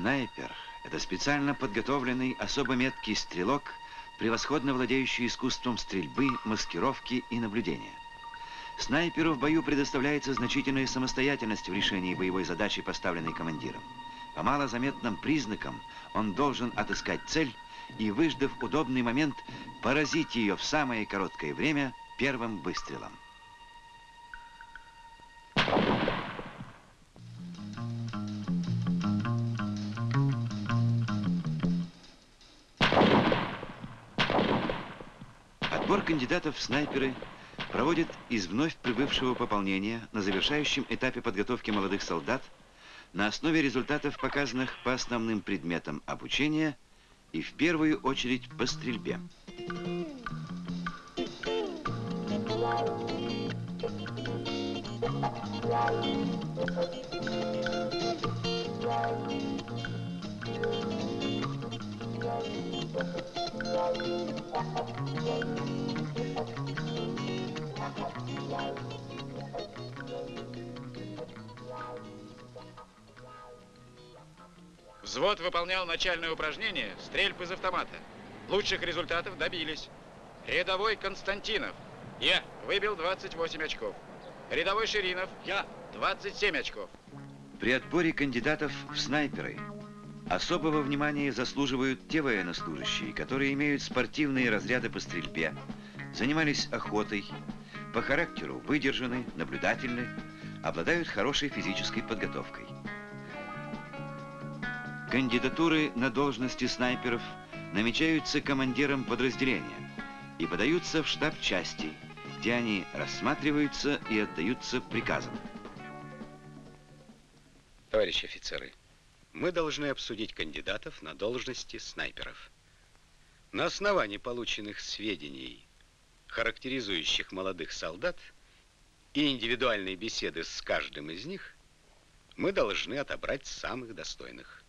Снайпер – это специально подготовленный, особо меткий стрелок, превосходно владеющий искусством стрельбы, маскировки и наблюдения. Снайперу в бою предоставляется значительная самостоятельность в решении боевой задачи, поставленной командиром. По малозаметным признакам он должен отыскать цель и, выждав удобный момент, поразить ее в самое короткое время первым выстрелом. Отбор кандидатов в снайперы проводит из вновь прибывшего пополнения на завершающем этапе подготовки молодых солдат на основе результатов, показанных по основным предметам обучения и в первую очередь по стрельбе. Взвод выполнял начальное упражнение стрельб из автомата. Лучших результатов добились. Рядовой Константинов. Я выбил 28 очков. Рядовой Ширинов. Я 27 очков. При отборе кандидатов в снайперы особого внимания заслуживают те военнослужащие, которые имеют спортивные разряды по стрельбе, занимались охотой, по характеру выдержаны, наблюдательны, обладают хорошей физической подготовкой. Кандидатуры на должности снайперов намечаются командиром подразделения и подаются в штаб части, где они рассматриваются и отдаются приказам. Товарищи офицеры, мы должны обсудить кандидатов на должности снайперов. На основании полученных сведений, характеризующих молодых солдат, и индивидуальной беседы с каждым из них, мы должны отобрать самых достойных.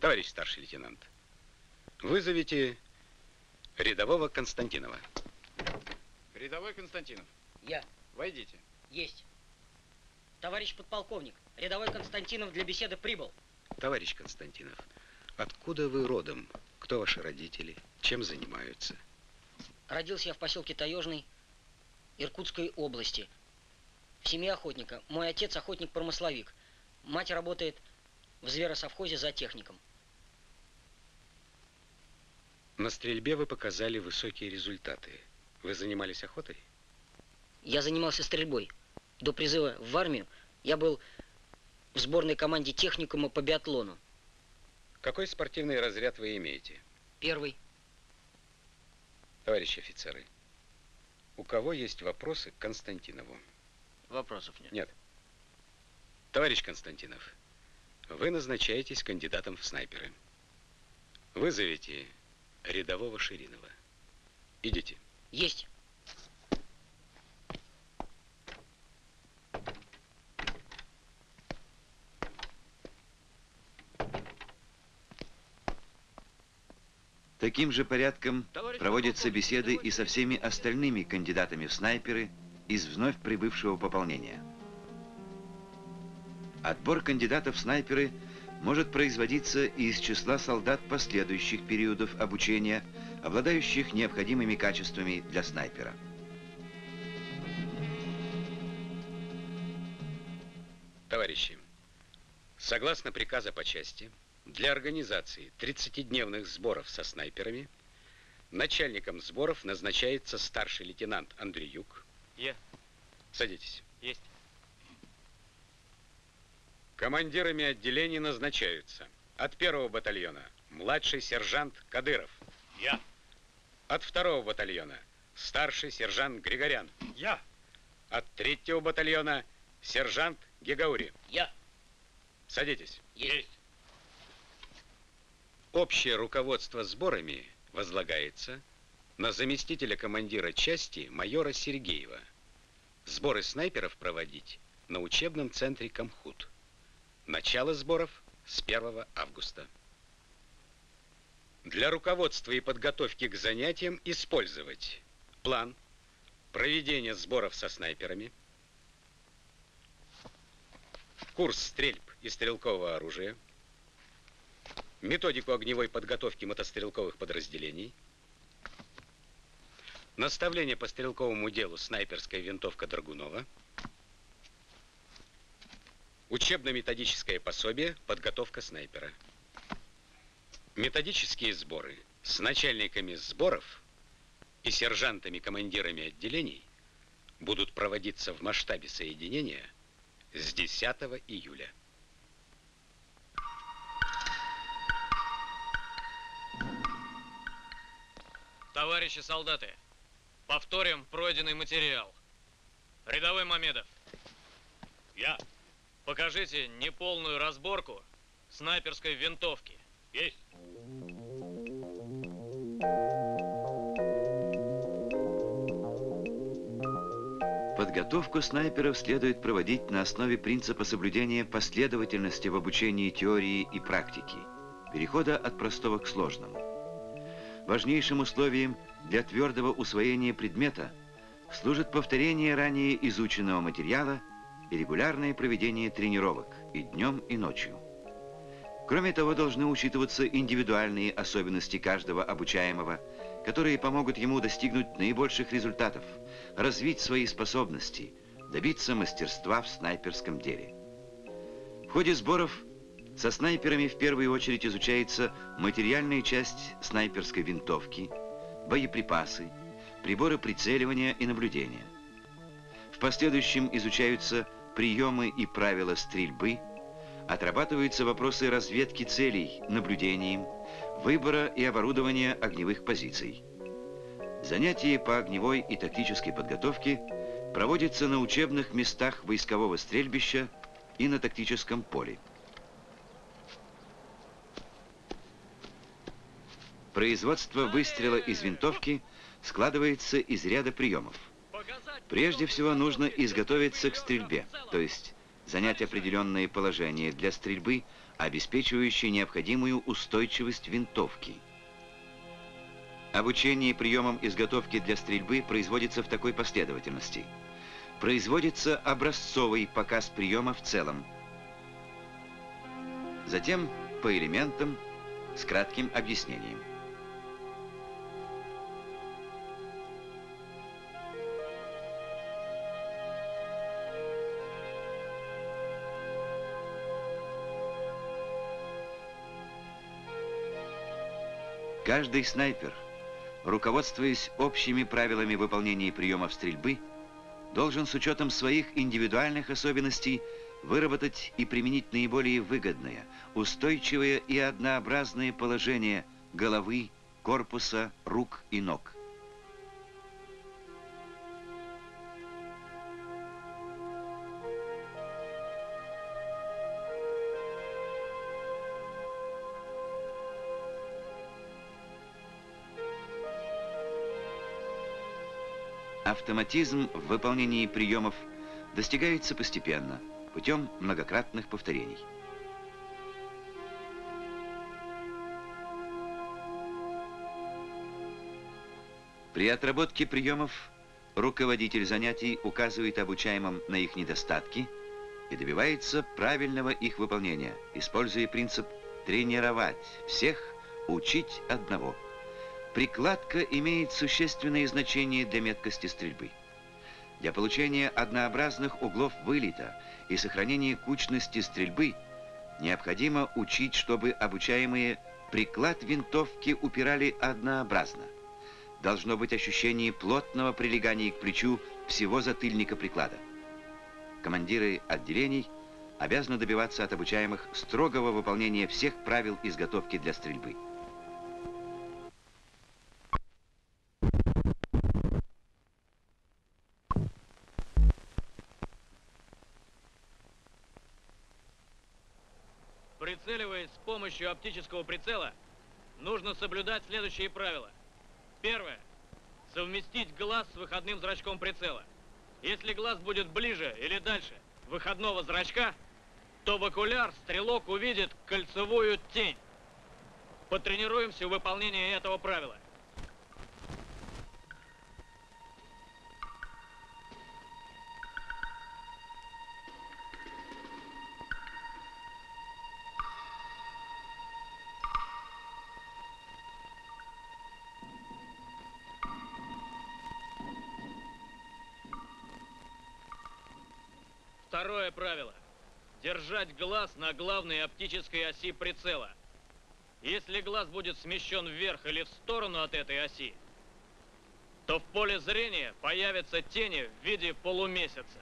Товарищ старший лейтенант, вызовите рядового Константинова. Рядовой Константинов. Я. Войдите. Есть. Товарищ подполковник, рядовой Константинов для беседы прибыл. Товарищ Константинов, откуда вы родом? Кто ваши родители? Чем занимаются? Родился я в поселке Таежный Иркутской области. В семье охотника. Мой отец охотник-промысловик. Мать работает в зверосовхозе за техником. На стрельбе вы показали высокие результаты. Вы занимались охотой? Я занимался стрельбой. До призыва в армию я был в сборной команде техникума по биатлону. Какой спортивный разряд вы имеете? Первый. Товарищи офицеры, у кого есть вопросы к Константинову? Вопросов нет. Нет. Товарищ Константинов, вы назначаетесь кандидатом в снайперы. Вызовите рядового Ширинова. Идите. Есть. Таким же порядком проводятся беседы и со всеми остальными кандидатами в снайперы из вновь прибывшего пополнения. Отбор кандидатов в снайперы может производиться и из числа солдат последующих периодов обучения, обладающих необходимыми качествами для снайпера. Товарищи, согласно приказа по части, для организации 30-дневных сборов со снайперами начальником сборов назначается старший лейтенант Андреюк. Я. Садитесь. Есть. Командирами отделений назначаются от первого батальона младший сержант Кадыров. Я. От второго батальона старший сержант Григорян. Я. От третьего батальона сержант Гегаури. Я. Садитесь. Есть. Общее руководство сборами возлагается на заместителя командира части майора Сергеева. Сборы снайперов проводить на учебном центре Камхут. Начало сборов с 1 августа. Для руководства и подготовки к занятиям использовать план проведения сборов со снайперами, курс стрельб и стрелкового оружия, методику огневой подготовки мотострелковых подразделений, наставление по стрелковому делу снайперская винтовка Драгунова, учебно-методическое пособие подготовка снайпера, методические сборы с начальниками сборов и сержантами-командирами отделений будут проводиться в масштабе соединения с 10 июля. Товарищи солдаты, повторим пройденный материал. Рядовой Мамедов. Я. Покажите неполную разборку снайперской винтовки. Есть. Подготовку снайперов следует проводить на основе принципа соблюдения последовательности в обучении теории и практики, перехода от простого к сложному. Важнейшим условием для твердого усвоения предмета служит повторение ранее изученного материала и регулярное проведение тренировок и днем, и ночью. Кроме того, должны учитываться индивидуальные особенности каждого обучаемого, которые помогут ему достигнуть наибольших результатов, развить свои способности, добиться мастерства в снайперском деле. В ходе сборов со снайперами в первую очередь изучается материальная часть снайперской винтовки, боеприпасы, приборы прицеливания и наблюдения. В последующем изучаются приемы и правила стрельбы, отрабатываются вопросы разведки целей, наблюдением, выбора и оборудования огневых позиций. Занятия по огневой и тактической подготовке проводятся на учебных местах войскового стрельбища и на тактическом поле. Производство выстрела из винтовки складывается из ряда приемов. Прежде всего нужно изготовиться к стрельбе, то есть занять определенное положение для стрельбы, обеспечивающее необходимую устойчивость винтовки. Обучение приемам изготовки для стрельбы производится в такой последовательности. Производится образцовый показ приема в целом. Затем по элементам с кратким объяснением. Каждый снайпер, руководствуясь общими правилами выполнения приемов стрельбы, должен с учетом своих индивидуальных особенностей выработать и применить наиболее выгодное, устойчивое и однообразное положение головы, корпуса, рук и ног. Автоматизм в выполнении приемов достигается постепенно, путем многократных повторений. При отработке приемов руководитель занятий указывает обучаемым на их недостатки и добивается правильного их выполнения, используя принцип «тренировать всех, учить одного». Прикладка имеет существенное значение для меткости стрельбы. Для получения однообразных углов вылета и сохранения кучности стрельбы необходимо учить, чтобы обучаемые приклад винтовки упирали однообразно. Должно быть ощущение плотного прилегания к плечу всего затыльника приклада. Командиры отделений обязаны добиваться от обучаемых строгого выполнения всех правил изготовки для стрельбы. Прицеливаясь с помощью оптического прицела, нужно соблюдать следующие правила. Первое. Совместить глаз с выходным зрачком прицела. Если глаз будет ближе или дальше выходного зрачка, то в окуляр стрелок увидит кольцевую тень. Потренируемся в выполнении этого правила. Правило. Держать глаз на главной оптической оси прицела. Если глаз будет смещен вверх или в сторону от этой оси, то в поле зрения появятся тени в виде полумесяца.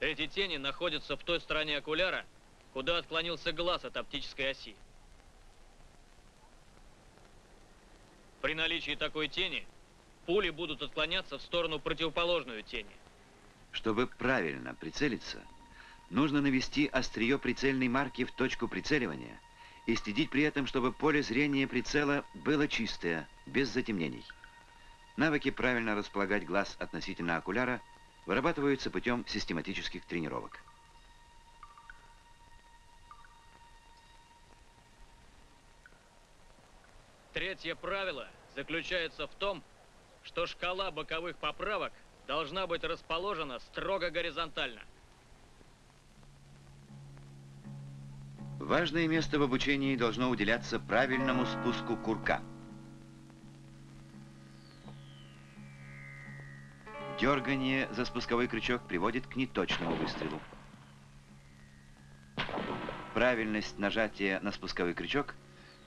Эти тени находятся в той стороне окуляра, куда отклонился глаз от оптической оси. При наличии такой тени пули будут отклоняться в сторону противоположную тени. Чтобы правильно прицелиться, нужно навести острие прицельной марки в точку прицеливания и следить при этом, чтобы поле зрения прицела было чистое, без затемнений. Навыки правильно располагать глаз относительно окуляра вырабатываются путем систематических тренировок. Третье правило заключается в том, что шкала боковых поправок должна быть расположена строго горизонтально. Важное место в обучении должно уделяться правильному спуску курка. Дергание за спусковой крючок приводит к неточному выстрелу. Правильность нажатия на спусковой крючок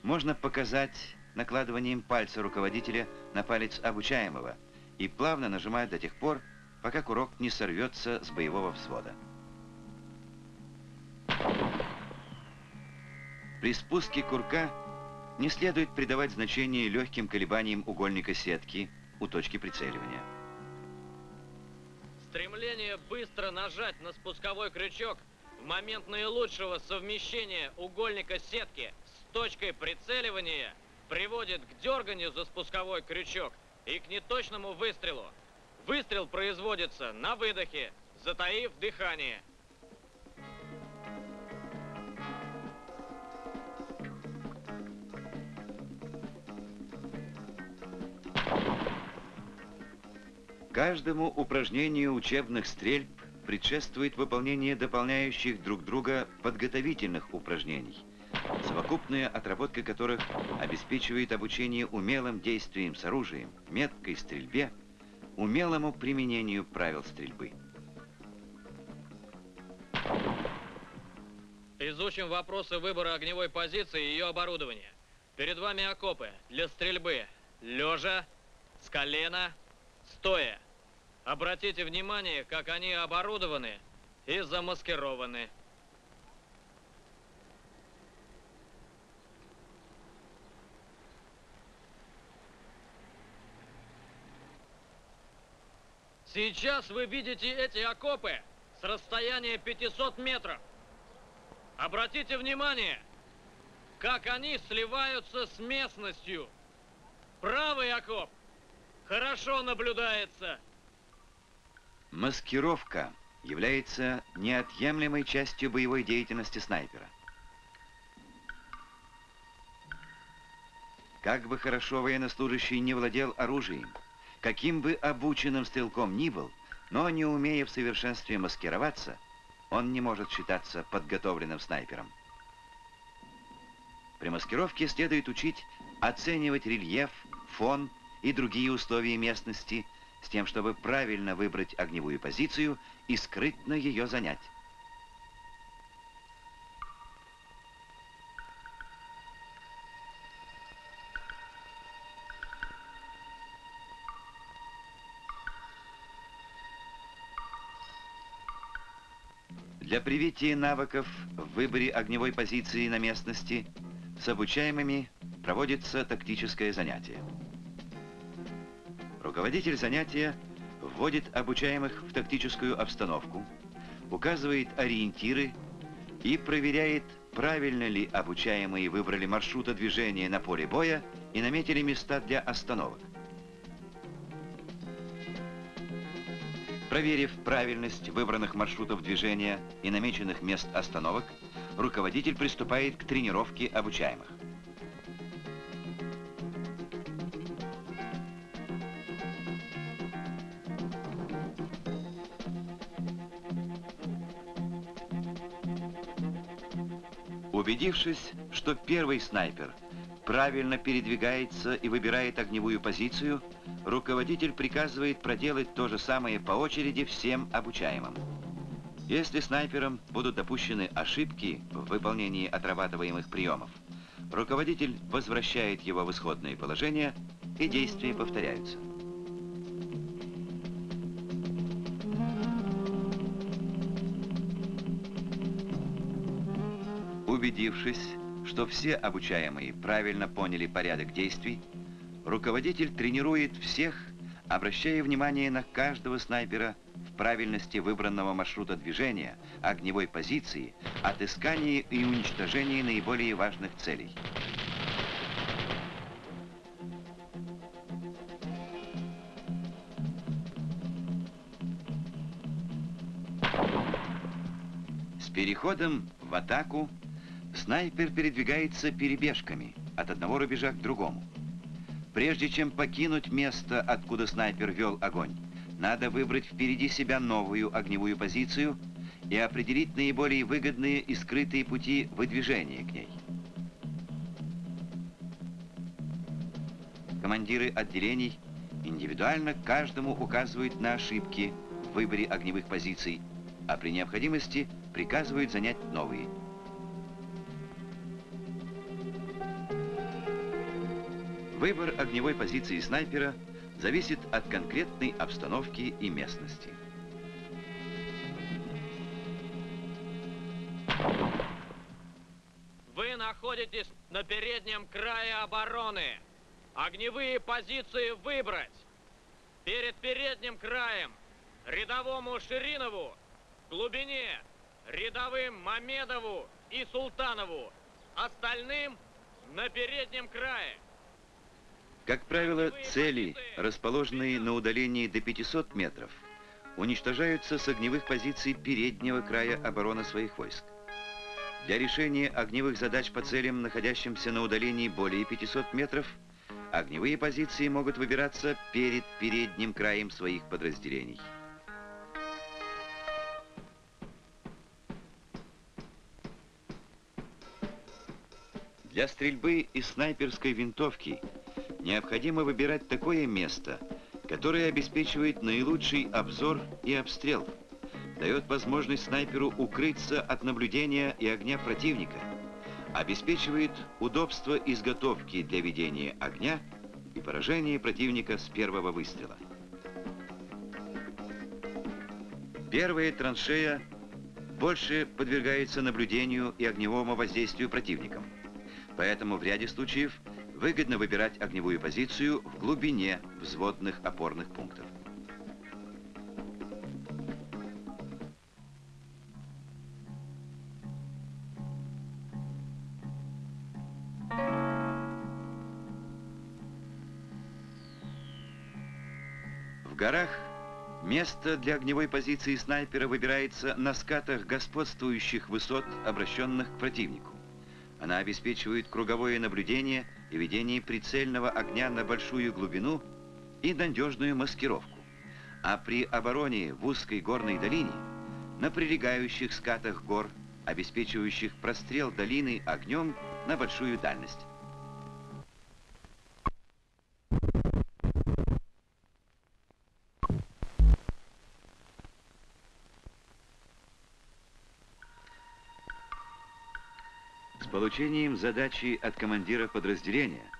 можно показать накладыванием пальца руководителя на палец обучаемого и плавно нажимать до тех пор, пока курок не сорвется с боевого взвода. При спуске курка не следует придавать значение легким колебаниям угольника сетки у точки прицеливания. Стремление быстро нажать на спусковой крючок в момент наилучшего совмещения угольника сетки с точкой прицеливания приводит к дерганию за спусковой крючок и к неточному выстрелу. Выстрел производится на выдохе, затаив дыхание. Каждому упражнению учебных стрельб предшествует выполнение дополняющих друг друга подготовительных упражнений, совокупная отработка которых обеспечивает обучение умелым действиям с оружием, меткой стрельбе, умелому применению правил стрельбы. Изучим вопросы выбора огневой позиции и ее оборудования. Перед вами окопы для стрельбы. Лежа, с колена, стоя. Обратите внимание, как они оборудованы и замаскированы. Сейчас вы видите эти окопы с расстояния 500 метров. Обратите внимание, как они сливаются с местностью. Правый окоп хорошо наблюдается. Маскировка является неотъемлемой частью боевой деятельности снайпера. Как бы хорошо военнослужащий не владел оружием, каким бы обученным стрелком ни был, но не умея в совершенстве маскироваться, он не может считаться подготовленным снайпером. При маскировке следует учить оценивать рельеф, фон и другие условия местности с тем, чтобы правильно выбрать огневую позицию и скрытно ее занять. Для привития навыков в выборе огневой позиции на местности с обучаемыми проводится тактическое занятие. Руководитель занятия вводит обучаемых в тактическую обстановку, указывает ориентиры и проверяет, правильно ли обучаемые выбрали маршрута движения на поле боя и наметили места для остановок. Проверив правильность выбранных маршрутов движения и намеченных мест остановок, руководитель приступает к тренировке обучаемых. Убедившись, что первый снайпер правильно передвигается и выбирает огневую позицию, руководитель приказывает проделать то же самое по очереди всем обучаемым. Если снайперам будут допущены ошибки в выполнении отрабатываемых приемов, руководитель возвращает его в исходное положение, и действия повторяются. Убедившись, что все обучаемые правильно поняли порядок действий, руководитель тренирует всех, обращая внимание на каждого снайпера в правильности выбранного маршрута движения, огневой позиции, отыскании и уничтожении наиболее важных целей. Переходом в атаку снайпер передвигается перебежками от одного рубежа к другому. Прежде чем покинуть место, откуда снайпер вел огонь, надо выбрать впереди себя новую огневую позицию и определить наиболее выгодные и скрытые пути выдвижения к ней. Командиры отделений индивидуально каждому указывают на ошибки в выборе огневых позиций, а при необходимости приказывают занять новые. Выбор огневой позиции снайпера зависит от конкретной обстановки и местности. Вы находитесь на переднем крае обороны. Огневые позиции выбрать. Перед передним краем рядовому Ширинову, глубине рядовым Мамедову и Султанову, остальным на переднем крае. Как правило, цели, расположенные на удалении до 500 метров, уничтожаются с огневых позиций переднего края обороны своих войск. Для решения огневых задач по целям, находящимся на удалении более 500 метров, огневые позиции могут выбираться перед передним краем своих подразделений. Для стрельбы из снайперской винтовки необходимо выбирать такое место, которое обеспечивает наилучший обзор и обстрел, дает возможность снайперу укрыться от наблюдения и огня противника, обеспечивает удобство изготовки для ведения огня и поражения противника с первого выстрела. Первая траншея больше подвергается наблюдению и огневому воздействию противником. Поэтому в ряде случаев выгодно выбирать огневую позицию в глубине взводных опорных пунктов. В горах место для огневой позиции снайпера выбирается на скатах господствующих высот, обращенных к противнику. Она обеспечивает круговое наблюдение и ведение прицельного огня на большую глубину и надежную маскировку. А при обороне в узкой горной долине, на прилегающих скатах гор, обеспечивающих прострел долины огнем на большую дальность. Получением задачи от командира подразделения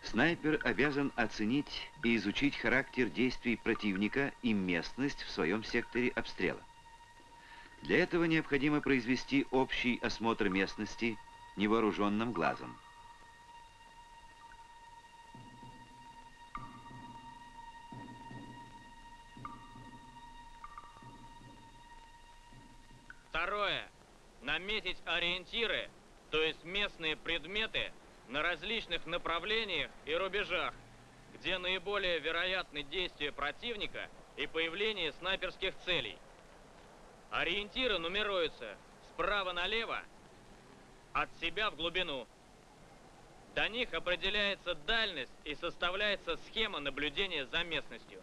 снайпер обязан оценить и изучить характер действий противника и местность в своем секторе обстрела. Для этого необходимо произвести общий осмотр местности невооруженным глазом. Второе. Наметить ориентиры, то есть местные предметы на различных направлениях и рубежах, где наиболее вероятны действия противника и появление снайперских целей. Ориентиры нумеруются справа налево, от себя в глубину. До них определяется дальность и составляется схема наблюдения за местностью.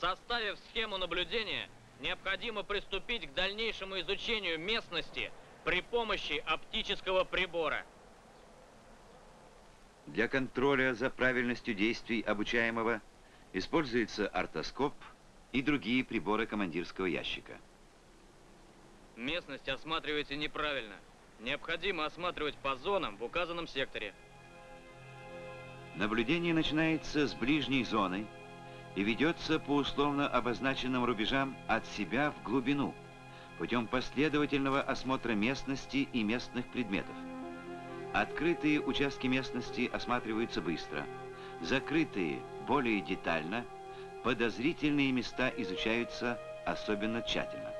Составив схему наблюдения, необходимо приступить к дальнейшему изучению местности при помощи оптического прибора. Для контроля за правильностью действий обучаемого используется ортоскоп и другие приборы командирского ящика. Местность осматривается неправильно. Необходимо осматривать по зонам в указанном секторе. Наблюдение начинается с ближней зоны и ведется по условно обозначенным рубежам от себя в глубину, путем последовательного осмотра местности и местных предметов. Открытые участки местности осматриваются быстро, закрытые более детально, подозрительные места изучаются особенно тщательно.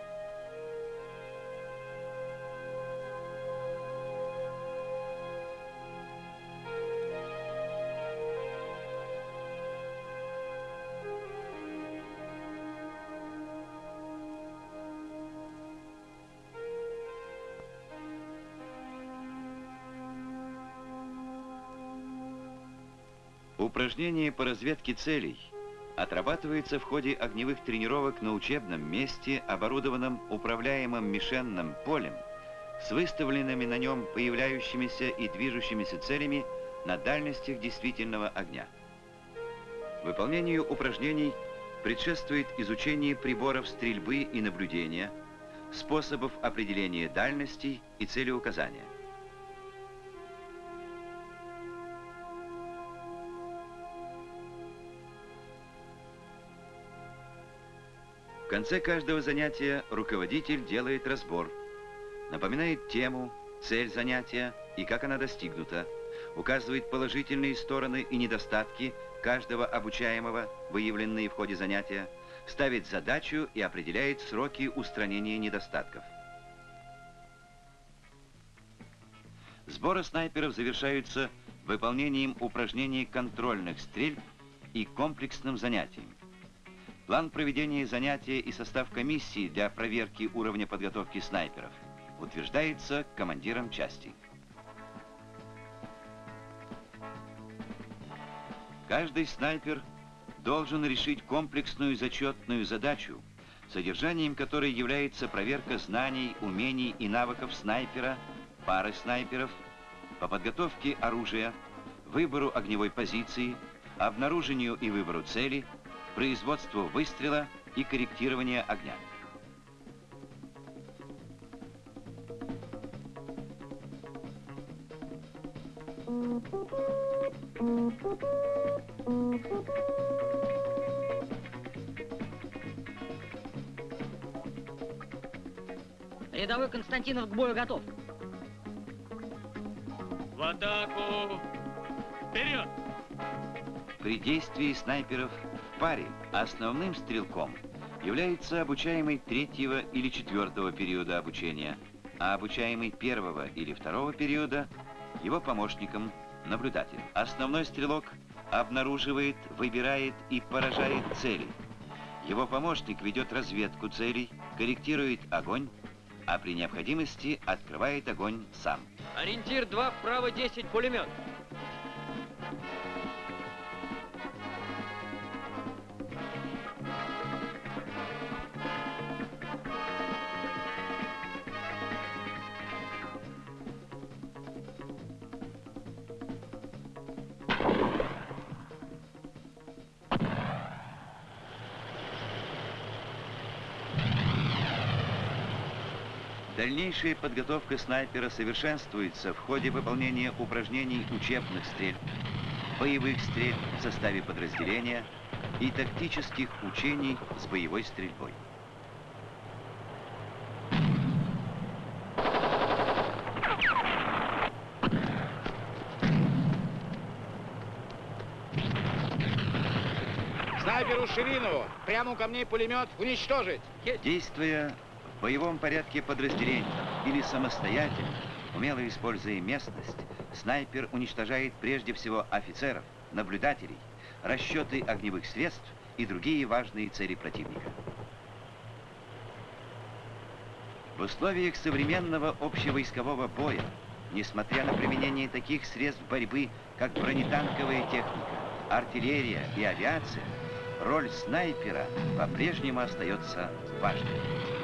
Упражнение по разведке целей отрабатывается в ходе огневых тренировок на учебном месте, оборудованном управляемым мишенным полем, с выставленными на нем появляющимися и движущимися целями на дальностях действительного огня. Выполнению упражнений предшествует изучение приборов стрельбы и наблюдения, способов определения дальностей и целеуказания. Конце каждого занятия руководитель делает разбор, напоминает тему, цель занятия и как она достигнута, указывает положительные стороны и недостатки каждого обучаемого, выявленные в ходе занятия, ставит задачу и определяет сроки устранения недостатков. Сборы снайперов завершаются выполнением упражнений контрольных стрельб и комплексным занятием. План проведения занятия и состав комиссии для проверки уровня подготовки снайперов утверждается командиром части. Каждый снайпер должен решить комплексную зачетную задачу, содержанием которой является проверка знаний, умений и навыков снайпера, пары снайперов, по подготовке оружия, выбору огневой позиции, обнаружению и выбору цели – производству выстрела и корректирование огня. Рядовой Константинов к бою готов. В атаку! Вперед! При действии снайперов паре основным стрелком является обучаемый третьего или четвертого периода обучения, а обучаемый первого или второго периода его помощником наблюдатель. Основной стрелок обнаруживает, выбирает и поражает цели. Его помощник ведет разведку целей, корректирует огонь, а при необходимости открывает огонь сам. Ориентир 2, вправо 10, пулемет. Дальнейшая подготовка снайпера совершенствуется в ходе выполнения упражнений учебных стрельб, боевых стрельб в составе подразделения и тактических учений с боевой стрельбой. Снайперу Ширинову, прямо у камней пулемет, уничтожить. Действуя в боевом порядке подразделения или самостоятельно, умело используя местность, снайпер уничтожает прежде всего офицеров, наблюдателей, расчеты огневых средств и другие важные цели противника. В условиях современного общевойскового боя, несмотря на применение таких средств борьбы, как бронетанковая техника, артиллерия и авиация, роль снайпера по-прежнему остается важной.